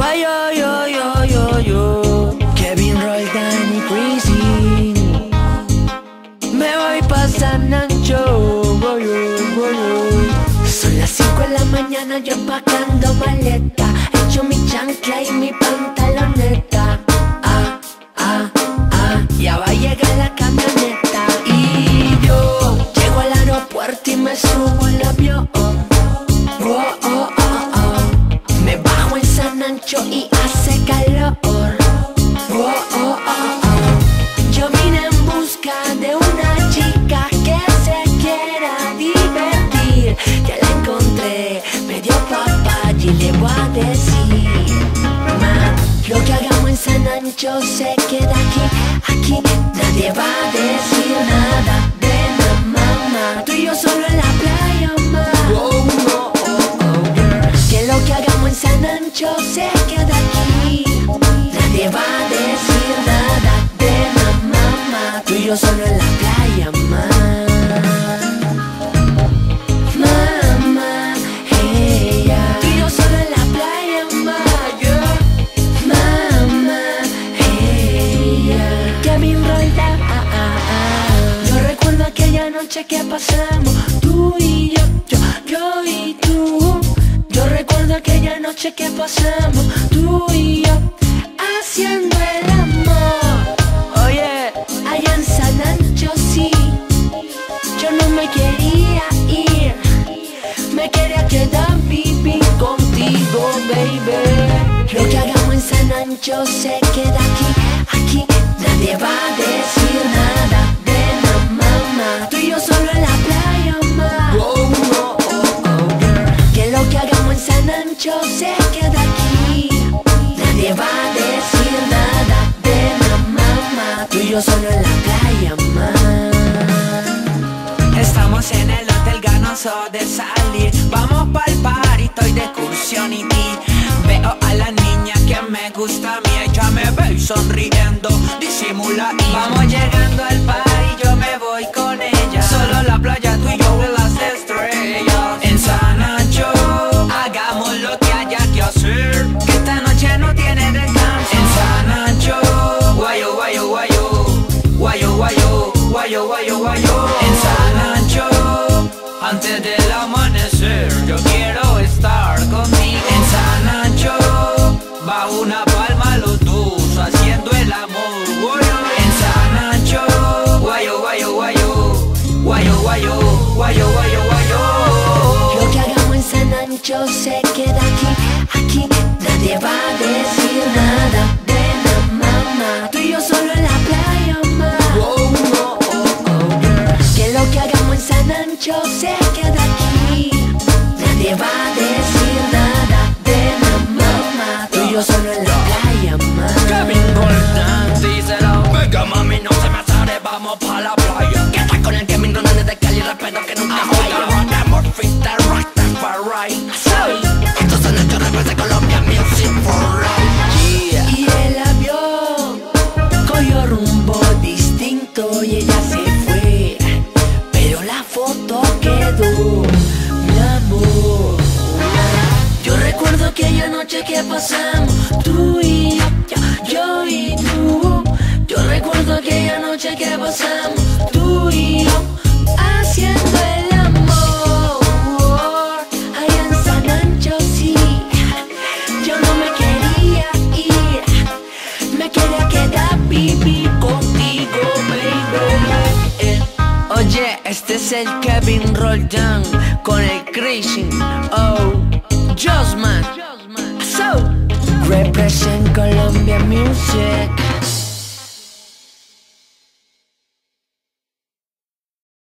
Guay, yo, yo, yo, yo, yo. Kevin Roldán y Crazy. Me voy pa' San Ancho. Voy, voy, voy. Son las 5 de la mañana, yo empacando maleta. San Ancho se queda aquí, aquí. Nadie va a decir nada de la mamá. Tú y yo solo en la playa, ma. Oh, oh. Que lo que hagamos en San Ancho se queda aquí. Nadie va a decir nada de la mamá. Tú y yo solo en la playa, ma. Mamá, noche que pasamos, tú y yo, yo, yo y tú. Yo recuerdo aquella noche que pasamos, tú y yo, haciendo el amor. Oye, allá en San Ancho, sí. Yo no me quería ir, me quería quedar vivir contigo, baby. Lo que hagamos en San Ancho se queda aquí, aquí. Nadie va a decir nada yo solo en la playa, ma. Estamos en el hotel ganoso de salir. Vamos pa'l party, estoy de excursión y ti. Veo a la niña que me gusta a mí. Ella me ve y sonriendo, disimula y Vamos llegando al party, yo me voy con ella guayo, guayo, guayo, En San Ancho, antes del amanecer Yo quiero estar contigo En San Ancho, va una palma los dos Haciendo el amor. Guayo. En San Ancho, guayo, guayo, guayo. Guayo, guayo, guayo, guayo, guayo. Lo que hagamos en San Ancho se queda aquí, aquí. Nadie va a decir nada Ancho se queda aquí. Nadie va a decir nada de la mamá. Tú y yo solo en la playa, ma. Kevin Roldán, díselo Venga mami, no se me azare, vamos pa' la playa. Que estás con el Kevin Roldán desde Cali, respeto que nunca falla Rockamos freestyle, Rastafari Estos son hechos de Colombia, music for life. Yeah Y el avión cogió rumbo noche que pasamos, tú y yo, yo y tú. Yo recuerdo aquella noche que pasamos, tú y yo, haciendo el amor. Allá en San Ancho, sí. Yo no me quería ir, me quería quedar vivir contigo, baby. Oye, este es el Kevin Roldán con el Crazy. Oh, Josman. Fresh en Colombia Music.